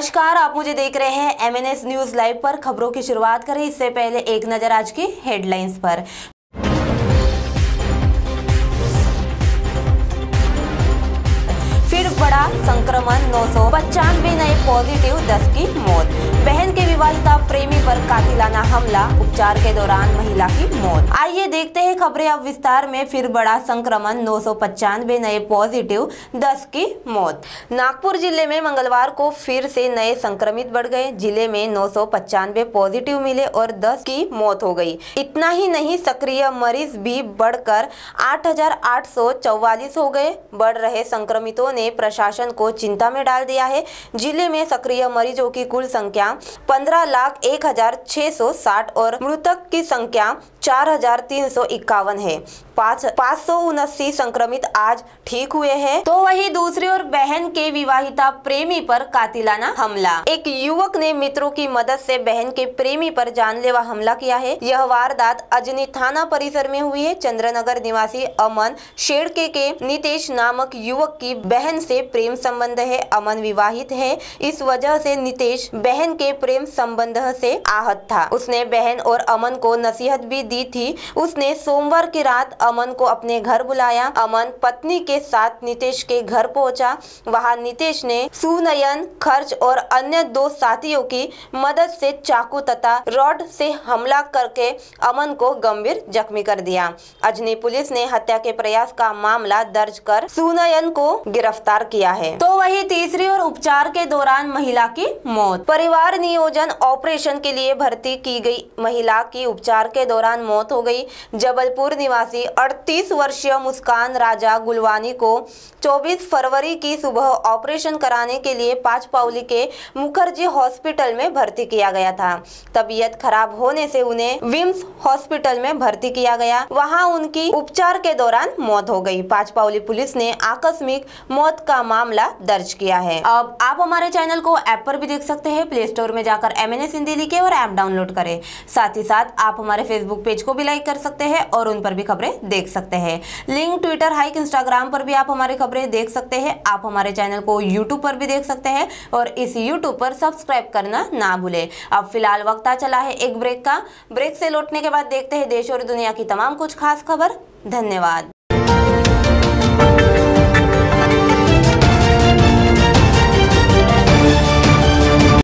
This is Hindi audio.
नमस्कार, आप मुझे देख रहे हैं एमएनएस न्यूज़ लाइव पर। खबरों की शुरुआत करें इससे पहले एक नज़र आज की हेडलाइंस पर। फिर बड़ा संक्रमण नौ सौ पचानवे नए पॉजिटिव दस की मौत। बहन के विवाहिता प्रेमी पर कातिलाना हमला, उपचार के दौरान महिला की मौत। आइए देखते हैं खबरें अब विस्तार में। फिर बड़ा संक्रमण, नौ नए पॉजिटिव, दस की मौत। नागपुर ज़िले में मंगलवार को फिर से नए संक्रमित बढ़ गए। ज़िले में नौ पॉजिटिव मिले और दस की मौत हो गई। इतना ही नहीं, सक्रिय मरीज़ भी बढ़कर आठ हज़ार आठ सौ चौवालीस हो गए। बढ़ रहे संक्रमितों ने प्रशासन को चिंता में डाल दिया है। ज़िले में सक्रिय मरीजों की कुल संख्या पंद्रह लाख एक हज़ार छह सौ साठ और मृतक की संख्या चार हज़ार तीन सौ इक्यावन है। पाँच पाँच संक्रमित आज ठीक हुए हैं। तो वही दूसरी ओर बहन के विवाहिता प्रेमी पर कातिलाना हमला। एक युवक ने मित्रों की मदद से बहन के प्रेमी पर जानलेवा हमला किया है। यह वारदात अजनी थाना परिसर में हुई है। चंद्रनगर निवासी अमन शेड़के के नितेश नामक युवक की बहन से प्रेम संबंध है। अमन विवाहित है। इस वजह से नितेश बहन के प्रेम संबंध से आहत था। उसने बहन और अमन को नसीहत भी दी थी। उसने सोमवार की रात अमन को अपने घर बुलाया। अमन पत्नी के साथ नितेश के घर पहुँचा। वहाँ नितेश ने सुनयन, खर्च और अन्य दो साथियों की मदद से चाकू तथा रॉड से हमला करके अमन को गंभीर जख्मी कर दिया। अजनी पुलिस ने हत्या के प्रयास का मामला दर्ज कर सुनयन को गिरफ़्तार किया है। तो वही तीसरी और उपचार के दौरान महिला की मौत। परिवार नियोजन ऑपरेशन के लिए भर्ती की गई। महिला की उपचार के दौरान मौत हो गई। जबलपुर निवासी 38 वर्षीय मुस्कान राजा गुलवानी को 24 फरवरी की सुबह ऑपरेशन कराने के लिए पाँच पाउली के मुखर्जी हॉस्पिटल में भर्ती किया गया था। तबीयत खराब होने से उन्हें विम्स हॉस्पिटल में भर्ती किया गया। वहाँ उनकी उपचार के दौरान मौत हो गई। पाँच पाउली पुलिस ने आकस्मिक मौत का मामला दर्ज किया है। अब आप हमारे चैनल को ऐप पर भी देख सकते हैं। प्ले स्टोर में जाकर एम एन हिंदी लिखे और ऐप डाउनलोड करें। साथ ही साथ आप हमारे फेसबुक पेज को भी लाइक कर सकते हैं और उन पर भी खबरें देख सकते हैं। लिंक ट्विटर हाइक इंस्टाग्राम पर भी आप हमारी खबरें देख सकते हैं। आप हमारे चैनल को यूट्यूब पर भी देख सकते हैं और इस यूट्यूब पर सब्सक्राइब करना ना भूले। अब फ़िलहाल वक्त आ चला है एक ब्रेक का। ब्रेक से लौटने के बाद देखते हैं देश और दुनिया की तमाम कुछ खास खबर। धन्यवाद।